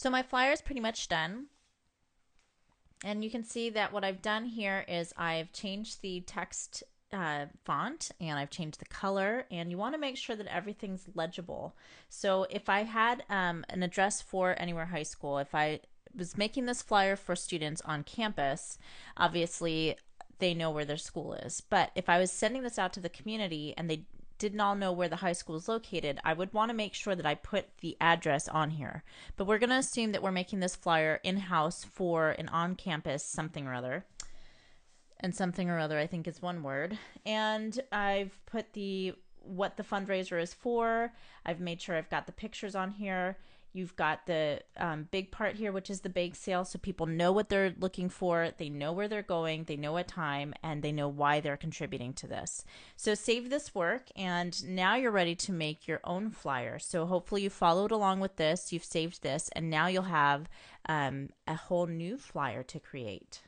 So my flyer is pretty much done. And you can see that what I've done here is I've changed the text uh, font and I've changed the color and you want to make sure that everything's legible. So if I had um, an address for Anywhere High School, if I was making this flyer for students on campus, obviously they know where their school is. But if I was sending this out to the community and they didn't all know where the high school is located, I would want to make sure that I put the address on here. But we're going to assume that we're making this flyer in house for an on campus something or other. And something or other, I think, is one word. And I've put the what the fundraiser is for. I've made sure I've got the pictures on here. You've got the um, big part here, which is the bake sale, so people know what they're looking for, they know where they're going, they know what time, and they know why they're contributing to this. So save this work, and now you're ready to make your own flyer. So hopefully you followed along with this, you've saved this, and now you'll have um, a whole new flyer to create.